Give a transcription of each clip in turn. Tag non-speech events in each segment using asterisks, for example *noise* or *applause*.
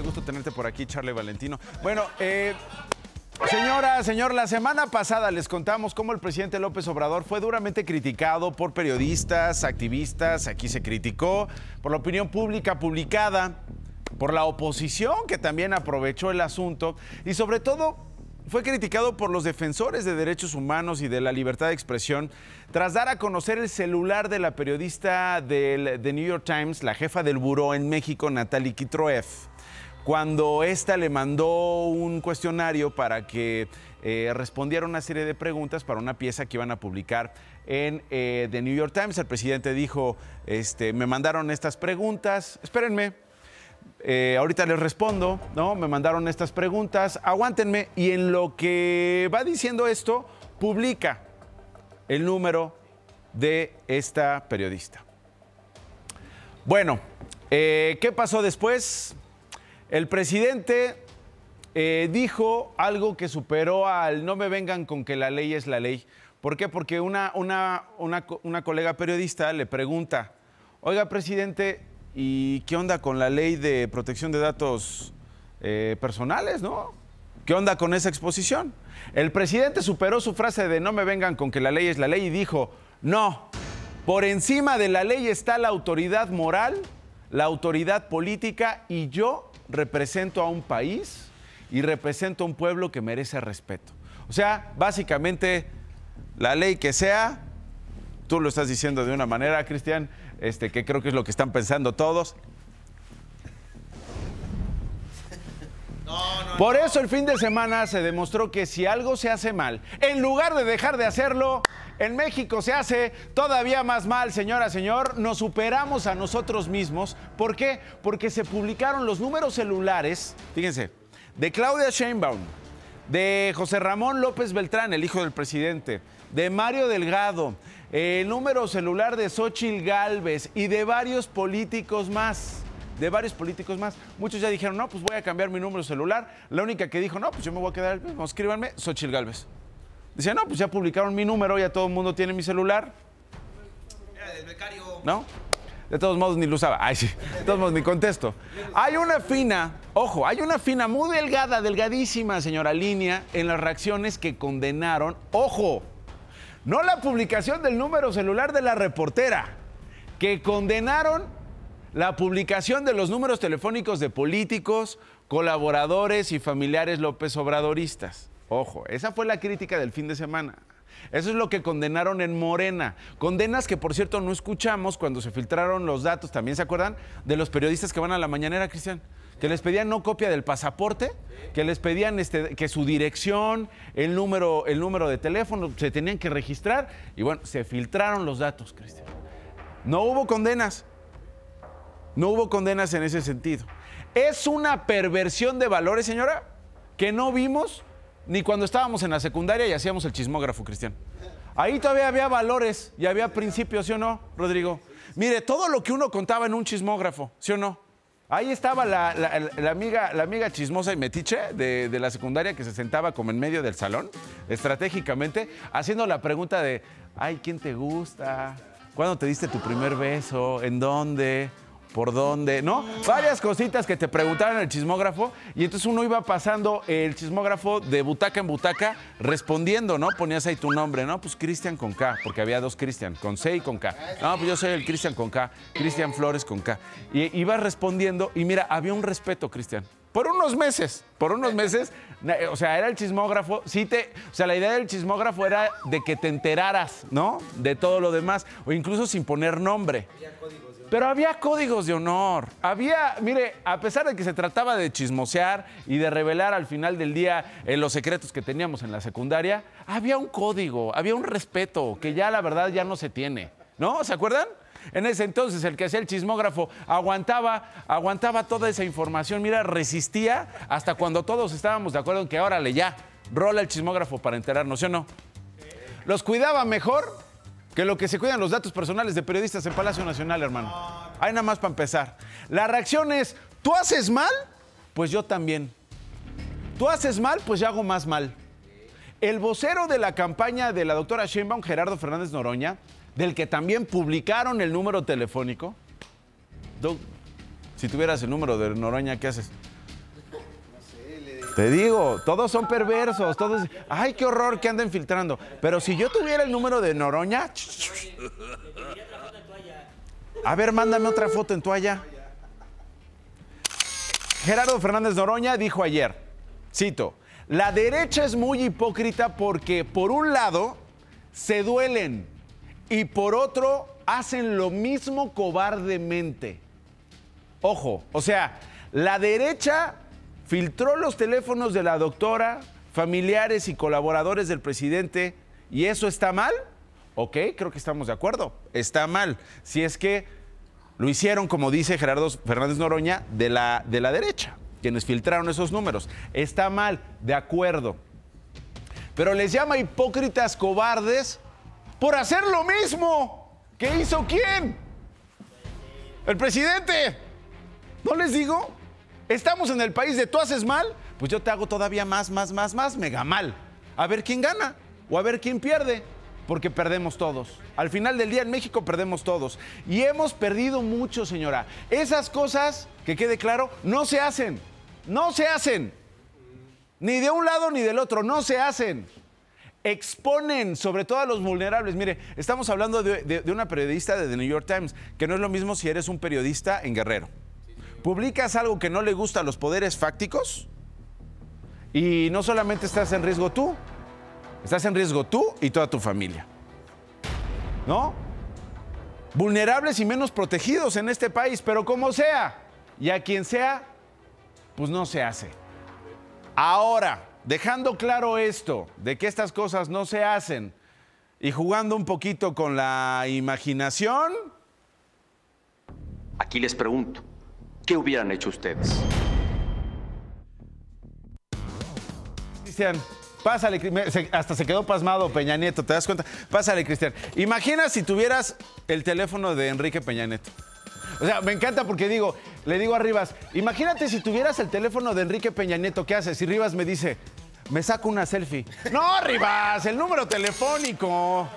Qué gusto tenerte por aquí, Charlie Valentino. Bueno, eh, Señora, señor, la semana pasada les contamos cómo el presidente López Obrador fue duramente criticado por periodistas, activistas, aquí se criticó, por la opinión pública publicada, por la oposición que también aprovechó el asunto y sobre todo fue criticado por los defensores de derechos humanos y de la libertad de expresión tras dar a conocer el celular de la periodista del The New York Times, la jefa del buró en México, Natalie Kitroev cuando ésta le mandó un cuestionario para que eh, respondiera una serie de preguntas para una pieza que iban a publicar en eh, The New York Times. El presidente dijo, este, me mandaron estas preguntas, espérenme, eh, ahorita les respondo, ¿no? Me mandaron estas preguntas, aguántenme, y en lo que va diciendo esto, publica el número de esta periodista. Bueno, ¿qué pasó después? El presidente eh, dijo algo que superó al no me vengan con que la ley es la ley. ¿Por qué? Porque una, una, una, colega periodista le pregunta, oiga, presidente, ¿y qué onda con la ley de protección de datos eh, personales, no? ¿Qué onda con esa exposición? El presidente superó su frase de no me vengan con que la ley es la ley y dijo, no, por encima de la ley está la autoridad moral, la autoridad política y yo represento a un país y represento a un pueblo que merece respeto. O sea, básicamente, la ley que sea, tú lo estás diciendo de una manera, Cristian, este, que creo que es lo que están pensando todos. Por eso el fin de semana se demostró que si algo se hace mal, en lugar de dejar de hacerlo, en México se hace todavía más mal, señora, señor. Nos superamos a nosotros mismos. ¿Por qué? Porque se publicaron los números celulares, fíjense, de Claudia Sheinbaum, de José Ramón López Beltrán, el hijo del presidente, de Mario Delgado, el número celular de Xochil Gálvez y de varios políticos más de varios políticos más. Muchos ya dijeron, no, pues voy a cambiar mi número celular. La única que dijo, no, pues yo me voy a quedar el mismo. Escríbanme, Xochil Gálvez. Decía, no, pues ya publicaron mi número, ya todo el mundo tiene mi celular. Era del becario. ¿No? De todos modos ni lo usaba. Ay, sí. De todos modos ni contesto. Hay una fina, ojo, hay una fina muy delgada, delgadísima, señora línea, en las reacciones que condenaron, ojo, no la publicación del número celular de la reportera, que condenaron la publicación de los números telefónicos de políticos, colaboradores y familiares López Obradoristas. Ojo, esa fue la crítica del fin de semana. Eso es lo que condenaron en Morena. Condenas que, por cierto, no escuchamos cuando se filtraron los datos, ¿también se acuerdan? De los periodistas que van a la mañanera, Cristian. Que les pedían no copia del pasaporte, que les pedían este, que su dirección, el número, el número de teléfono, se tenían que registrar. Y bueno, se filtraron los datos, Cristian. No hubo condenas. No hubo condenas en ese sentido. Es una perversión de valores, señora, que no vimos ni cuando estábamos en la secundaria y hacíamos el chismógrafo, Cristian. Ahí todavía había valores y había principios, ¿sí o no, Rodrigo? Mire, todo lo que uno contaba en un chismógrafo, ¿sí o no? Ahí estaba la, amiga, chismosa y metiche de, de, la secundaria que se sentaba como en medio del salón, estratégicamente, haciendo la pregunta de, ay, ¿quién te gusta? ¿Cuándo te diste tu primer beso? ¿En dónde? Por dónde, ¿no? Varias cositas que te preguntaban en el chismógrafo y entonces uno iba pasando el chismógrafo de butaca en butaca respondiendo, ¿no? Ponías ahí tu nombre, ¿no? Pues Cristian con K, porque había dos Cristian, con C y con K. No, pues yo soy el Cristian con K, Cristian Flores con K. Y iba respondiendo y mira, había un respeto, Cristian. Por unos meses, por unos meses, o sea, era el chismógrafo, sí te, o sea, la idea del chismógrafo era de que te enteraras, ¿no? De todo lo demás, o incluso sin poner nombre. Pero había códigos de honor. Había, mire, a pesar de que se trataba de chismosear y de revelar al final del día eh, los secretos que teníamos en la secundaria, había un código, había un respeto que ya la verdad ya no se tiene. ¿No? ¿Se acuerdan? En ese entonces el que hacía el chismógrafo aguantaba, aguantaba toda esa información, mira, resistía hasta cuando todos estábamos de acuerdo en que órale ya, rola el chismógrafo para enterarnos, ¿sí o no? Los cuidaba mejor que lo que se cuidan los datos personales de periodistas en Palacio Nacional, hermano. Hay nada más para empezar. La reacción es, ¿tú haces mal? Pues yo también. ¿Tú haces mal? Pues yo hago más mal. El vocero de la campaña de la doctora Sheinbaum, Gerardo Fernández Noroña, del que también publicaron el número telefónico. si tuvieras el número de Noroña, ¿qué haces? Te digo, todos son perversos, todos. Ay, qué horror que anden filtrando. Pero si yo tuviera el número de Noroña. A ver, mándame otra foto en toalla. Gerardo Fernández Noroña dijo ayer, cito, la derecha es muy hipócrita porque por un lado se duelen y por otro hacen lo mismo cobardemente. Ojo, o sea, la derecha filtró los teléfonos de la doctora, familiares y colaboradores del presidente y eso está mal. Ok, creo que estamos de acuerdo. Está mal. Si es que lo hicieron, como dice Gerardo Fernández Noroña, de la, de la derecha, quienes filtraron esos números. Está mal, de acuerdo. Pero les llama hipócritas cobardes por hacer lo mismo. ¿Qué hizo quién? El presidente. ¿No les digo? Estamos en el país de tú haces mal, pues yo te hago todavía más, más, más, más, mega mal. A ver quién gana o a ver quién pierde, porque perdemos todos. Al final del día en México perdemos todos. Y hemos perdido mucho, señora. Esas cosas, que quede claro, no se hacen. No se hacen. Ni de un lado ni del otro, no se hacen exponen sobre todo a los vulnerables. Mire, estamos hablando de, de, de, una periodista de The New York Times, que no es lo mismo si eres un periodista en Guerrero. Publicas algo que no le gusta a los poderes fácticos y no solamente estás en riesgo tú, estás en riesgo tú y toda tu familia. ¿No? Vulnerables y menos protegidos en este país, pero como sea, y a quien sea, pues no se hace. Ahora, dejando claro esto, de que estas cosas no se hacen, y jugando un poquito con la imaginación. Aquí les pregunto, ¿qué hubieran hecho ustedes? Cristian, pásale, hasta se quedó pasmado Peña Nieto, ¿te das cuenta? Pásale, Cristian. Imagina si tuvieras el teléfono de Enrique Peña Nieto. O sea, me encanta porque digo, le digo a Rivas, imagínate si tuvieras el teléfono de Enrique Peña Nieto, ¿qué haces? Y Rivas me dice, me saco una selfie. No, Rivas, el número telefónico.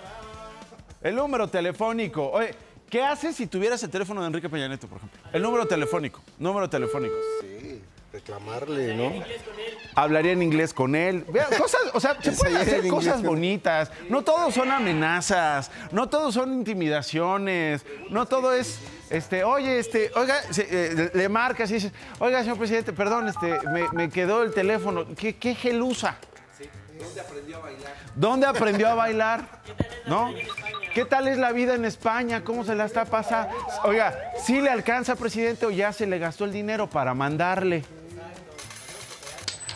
El número telefónico. Oye, ¿qué haces si tuvieras el teléfono de Enrique Peña Nieto, por ejemplo? El número telefónico. Número telefónico. Sí, reclamarle, ¿no? Hablaría en inglés con él. Vea, cosas, o sea, se pueden hacer cosas bonitas. No todos son amenazas, no todos son intimidaciones, no todo es este, oye, este, oiga, se, eh, le marcas y dices, oiga, señor presidente, perdón, este, me, me quedó el teléfono. ¿Qué, qué gel usa? ¿Dónde aprendió a bailar? ¿Dónde aprendió a bailar? *laughs* ¿No? ¿Qué tal es la vida en España? ¿Cómo se la está pasando? Oiga, ¿sí le alcanza, presidente, o ya se le gastó el dinero para mandarle?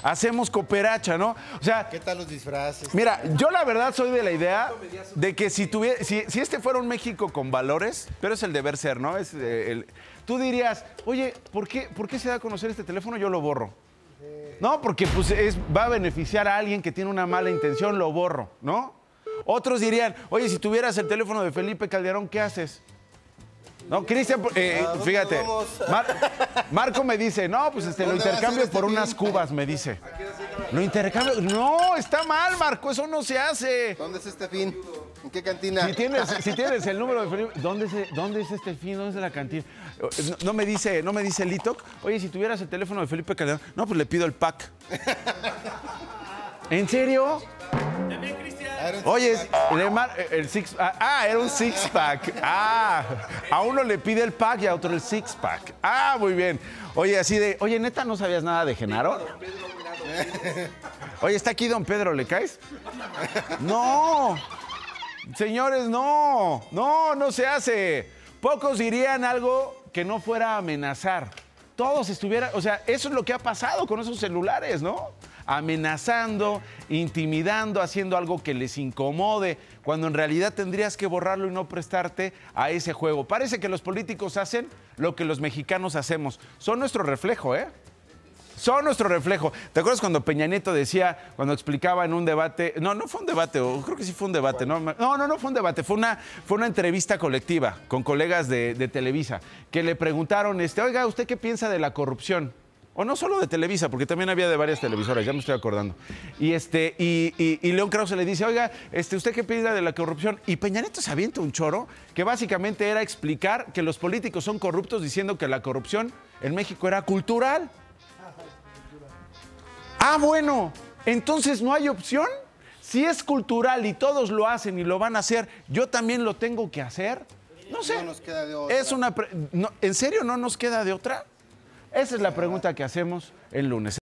Hacemos cooperacha, ¿no? O sea, ¿qué tal los disfraces? Mira, yo la verdad soy de la idea de que si tuviera, si, si este fuera un México con valores, pero es el deber ser, ¿no? Es eh, el, tú dirías, oye, ¿por qué, ¿por qué se da a conocer este teléfono? Yo lo borro. No, porque pues es, va a beneficiar a alguien que tiene una mala intención, lo borro, ¿no? Otros dirían, oye, si tuvieras el teléfono de Felipe Calderón, ¿qué haces? No, Cristian, eh, fíjate, Mar, Marco me dice, no, pues este, lo intercambio este por fin? unas cubas, me dice. Lo intercambio, no, está mal, Marco, eso no se hace. ¿Dónde es este fin? ¿En qué cantina? Si tienes, si tienes el número de Felipe, ¿dónde es, ¿dónde es este fin? ¿Dónde es la cantina? No, no, me dice, no me dice Litoc, oye, si tuvieras el teléfono de Felipe Calderón, no, pues le pido el pack. *laughs* ¿En serio? También, Cristian. Oye, el six ah, era un six pack. Ah, a uno le pide el pack y a otro el six pack. Ah, muy bien. Oye, así de, oye, neta, ¿no sabías nada de Genaro? Oye, ¿está aquí don Pedro? ¿Le caes? No. Señores, no. No, no se hace. Pocos dirían algo que no fuera a amenazar. Todos estuvieran, o sea, eso es lo que ha pasado con esos celulares, ¿no? amenazando, intimidando, haciendo algo que les incomode, cuando en realidad tendrías que borrarlo y no prestarte a ese juego. Parece que los políticos hacen lo que los mexicanos hacemos. Son nuestro reflejo, ¿eh? Son nuestro reflejo. ¿Te acuerdas cuando Peña Nieto decía, cuando explicaba en un debate, no, no fue un debate, o creo que sí fue un debate, no, no, no, no fue un debate, fue una, fue una entrevista colectiva con colegas de, de Televisa, que le preguntaron, este, oiga, ¿usted qué piensa de la corrupción? O no solo de Televisa, porque también había de varias televisoras, ya me estoy acordando. Y, este, y, y, y León Krause le dice, oiga, este, ¿usted qué piensa de la corrupción? Y Peña Nieto se avienta un choro que básicamente era explicar que los políticos son corruptos diciendo que la corrupción en México era cultural. Ah, bueno, entonces no hay opción. Si es cultural y todos lo hacen y lo van a hacer, yo también lo tengo que hacer. No sé. No nos queda de otra. Es una pre- no, ¿En serio no nos queda de otra? Esa es la pregunta que hacemos el lunes.